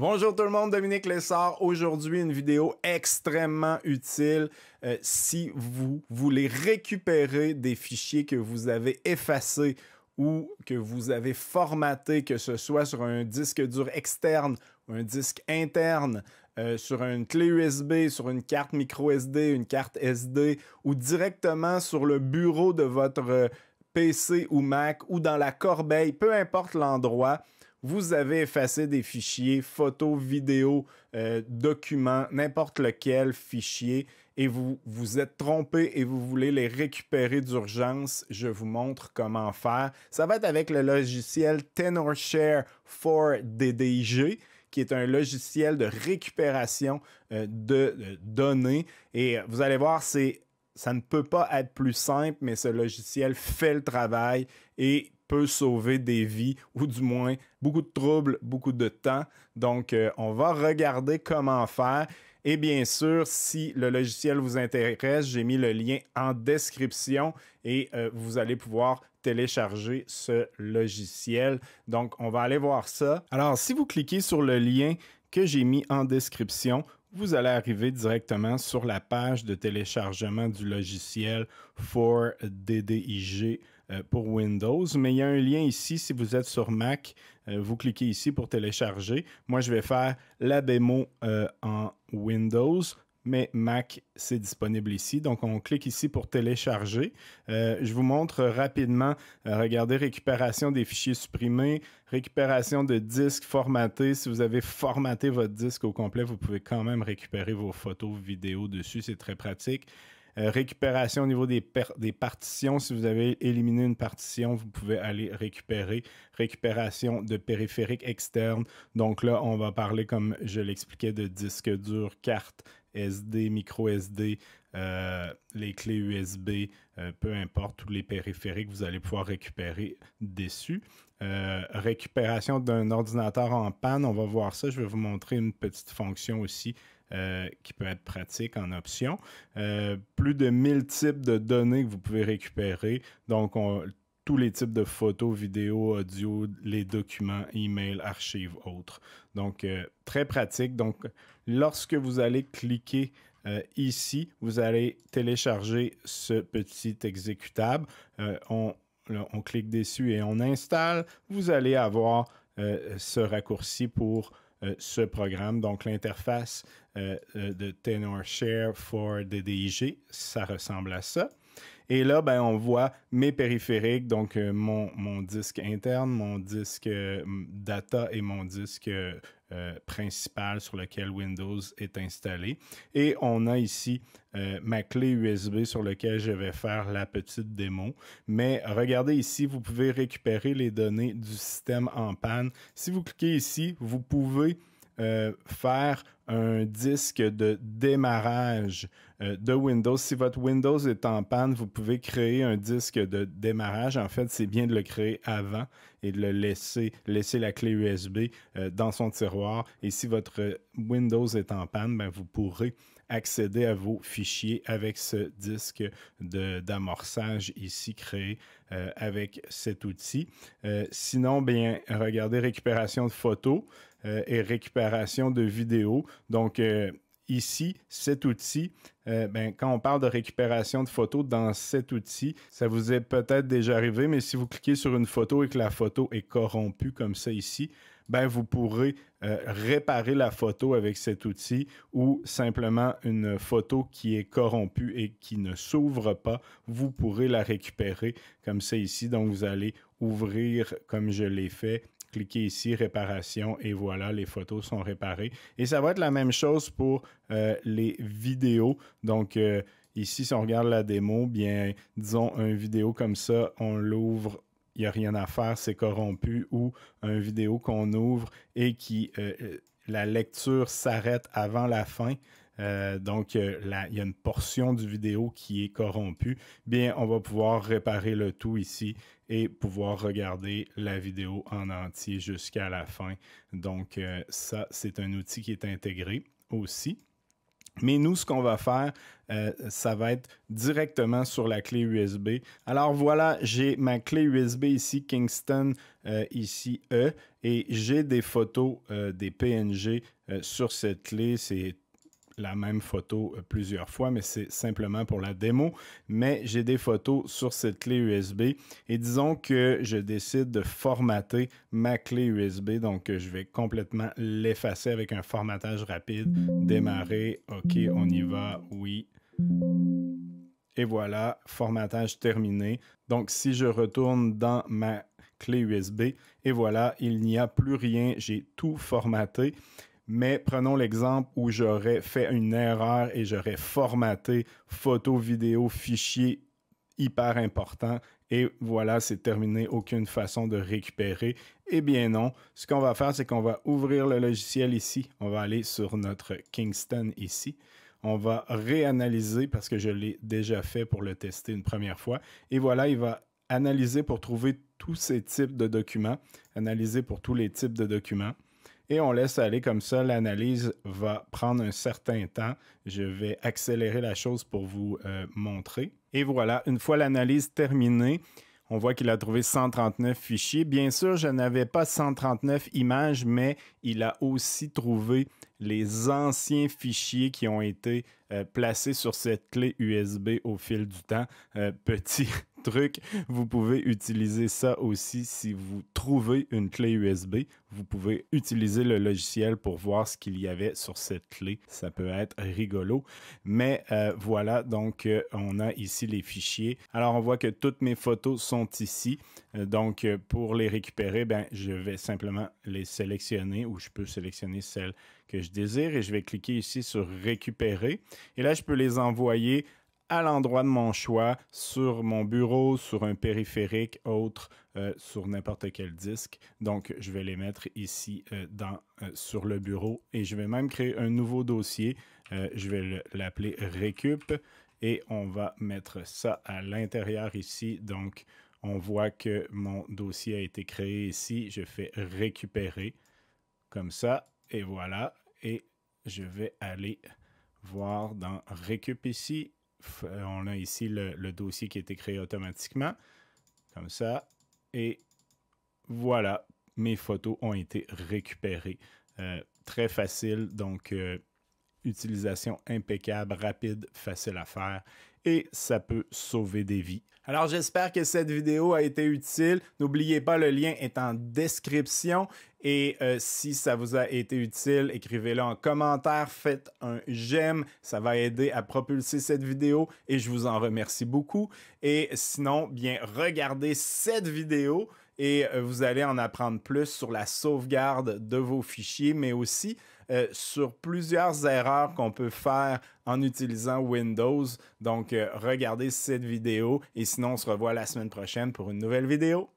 Bonjour tout le monde, Dominique Lessard. Aujourd'hui, une vidéo extrêmement utile euh, si vous voulez récupérer des fichiers que vous avez effacés ou que vous avez formatés, que ce soit sur un disque dur externe ou un disque interne, euh, sur une clé USB, sur une carte micro SD, une carte SD ou directement sur le bureau de votre euh, PC ou Mac ou dans la corbeille, peu importe l'endroit vous avez effacé des fichiers, photos, vidéos, euh, documents, n'importe lequel fichier, et vous vous êtes trompé et vous voulez les récupérer d'urgence, je vous montre comment faire. Ça va être avec le logiciel TenorShare for DDIG qui est un logiciel de récupération euh, de, de données. Et vous allez voir, c'est ça ne peut pas être plus simple, mais ce logiciel fait le travail et peut sauver des vies ou du moins beaucoup de troubles, beaucoup de temps. Donc, euh, on va regarder comment faire. Et bien sûr, si le logiciel vous intéresse, j'ai mis le lien en description et euh, vous allez pouvoir télécharger ce logiciel. Donc, on va aller voir ça. Alors, si vous cliquez sur le lien que j'ai mis en description, vous allez arriver directement sur la page de téléchargement du logiciel for DDIG pour Windows. Mais il y a un lien ici, si vous êtes sur Mac, euh, vous cliquez ici pour télécharger. Moi, je vais faire la démo euh, en Windows mais Mac, c'est disponible ici. Donc, on clique ici pour télécharger. Euh, je vous montre rapidement, euh, regardez, récupération des fichiers supprimés, récupération de disques formatés. Si vous avez formaté votre disque au complet, vous pouvez quand même récupérer vos photos, vidéos dessus. C'est très pratique. Euh, récupération au niveau des, des, partitions. Si vous avez éliminé une partition, vous pouvez aller récupérer. Récupération de périphériques externes. Donc là, on va parler, comme je l'expliquais, de disques durs, cartes SD, micro SD, euh, les clés USB, euh, peu importe, tous les périphériques, vous allez pouvoir récupérer dessus. récupération d'un ordinateur en panne, on va voir ça. Je vais vous montrer une petite fonction aussi euh, qui peut être pratique en option. Euh, plus de 1000 types de données que vous pouvez récupérer. Donc, tous les types de photos, vidéos, audio, les documents, email, archives, autres. Donc, euh, très pratique. Donc, lorsque vous allez cliquer ici, vous allez télécharger ce petit exécutable. On, on, clique dessus et on installe. Vous allez avoir ce raccourci pour euh, ce programme. Donc, l'interface euh, euh, de TenorShare for DDIG, ça ressemble à ça. Et là, ben, on voit mes périphériques, donc mon, mon, disque interne, mon disque data et mon disque euh, principal sur lequel Windows est installé. Et on a ici ma clé USB sur laquelle je vais faire la petite démo. Mais regardez ici, vous pouvez récupérer les données du système en panne. Si vous cliquez ici, vous pouvez euh, faire un disque de démarrage euh, de Windows. Si votre Windows est en panne, vous pouvez créer un disque de démarrage. En fait, c'est bien de le créer avant et de le laisser, laisser la clé USB euh, dans son tiroir. Et si votre Windows est en panne, ben, vous pourrez accéder à vos fichiers avec ce disque d'amorçage ici créé avec cet outil. sinon, bien, regardez récupération de photos. Euh, et récupération de vidéos. Donc, euh, ici, cet outil, euh, ben, quand on parle de récupération de photos dans cet outil, ça vous est peut-être déjà arrivé, mais si vous cliquez sur une photo et que la photo est corrompue comme ça ici, ben, vous pourrez réparer la photo avec cet outil ou simplement une photo qui est corrompue et qui ne s'ouvre pas, vous pourrez la récupérer comme ça ici. Donc, vous allez ouvrir comme je l'ai fait cliquez ici, réparation, et voilà, les photos sont réparées. Et ça va être la même chose pour euh, les vidéos. Donc, euh, ici, si on regarde la démo, bien, disons, une vidéo comme ça, on l'ouvre il n'y a rien à faire, c'est corrompu, ou une vidéo qu'on ouvre et qui euh, la lecture s'arrête avant la fin. Donc, il y a une portion du vidéo qui est corrompue. Bien, on va pouvoir réparer le tout ici et pouvoir regarder la vidéo en entier jusqu'à la fin. Donc, euh, ça, c'est un outil qui est intégré aussi. Mais nous, ce qu'on va faire, euh, ça va être directement sur la clé USB. Alors voilà, j'ai ma clé USB ici, Kingston, euh, ici E, et j'ai des photos, euh, des PNG sur cette clé. C'est la même photo euh, plusieurs fois, mais c'est simplement pour la démo. Mais j'ai des photos sur cette clé USB et disons que je décide de formater ma clé USB. Donc, je vais complètement l'effacer avec un formatage rapide. Démarrer. OK, on y va. Oui. Et voilà, formatage terminé. Donc, si je retourne dans ma clé USB, et voilà, il n'y a plus rien. J'ai tout formaté. Mais prenons l'exemple où j'aurais fait une erreur et j'aurais formaté photo, vidéo, fichier hyper important. Et voilà, c'est terminé, aucune façon de récupérer. Eh bien non, ce qu'on va faire, c'est qu'on va ouvrir le logiciel ici, on va aller sur notre Kingston ici, on va réanalyser parce que je l'ai déjà fait pour le tester une première fois. Et voilà, il va analyser pour trouver tous ces types de documents, analyser pour tous les types de documents et on laisse aller comme ça. L'analyse va prendre un certain temps. Je vais accélérer la chose pour vous euh, montrer. Et voilà, une fois l'analyse terminée, on voit qu'il a trouvé 139 fichiers. Bien sûr, je n'avais pas 139 images, mais il a aussi trouvé les anciens fichiers qui ont été euh, placés sur cette clé USB au fil du temps. Euh, petit vous pouvez utiliser ça aussi si vous trouvez une clé USB. Vous pouvez utiliser le logiciel pour voir ce qu'il y avait sur cette clé. Ça peut être rigolo. Mais euh, voilà, donc euh, on a ici les fichiers. Alors on voit que toutes mes photos sont ici. Euh, donc pour les récupérer, ben, je vais simplement les sélectionner ou je peux sélectionner celles que je désire et je vais cliquer ici sur récupérer. Et là, je peux les envoyer à l'endroit de mon choix, sur mon bureau, sur un périphérique, autre, euh, sur n'importe quel disque. Donc, je vais les mettre ici euh, dans, euh, sur le bureau et je vais même créer un nouveau dossier. je vais l'appeler récup et on va mettre ça à l'intérieur ici. Donc, on voit que mon dossier a été créé ici. Je fais récupérer comme ça et voilà. Et je vais aller voir dans récup ici on a ici le, dossier qui a été créé automatiquement, comme ça. Et voilà, mes photos ont été récupérées. Euh, très facile, donc euh, utilisation impeccable, rapide, facile à faire et ça peut sauver des vies. Alors j'espère que cette vidéo a été utile. N'oubliez pas, le lien est en description. Et euh, si ça vous a été utile, écrivez-le en commentaire, faites un j'aime, ça va aider à propulser cette vidéo et je vous en remercie beaucoup. Et sinon, bien, regardez cette vidéo et euh, vous allez en apprendre plus sur la sauvegarde de vos fichiers, mais aussi euh, sur plusieurs erreurs qu'on peut faire en utilisant Windows. Donc, regardez cette vidéo et sinon, on se revoit la semaine prochaine pour une nouvelle vidéo.